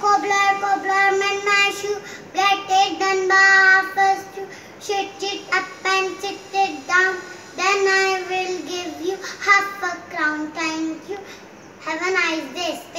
Cobbler, cobbler, man my shoe, get it done by half past. Shit it up and sit it down, then I will give you half a crown. Thank you. Have a nice day.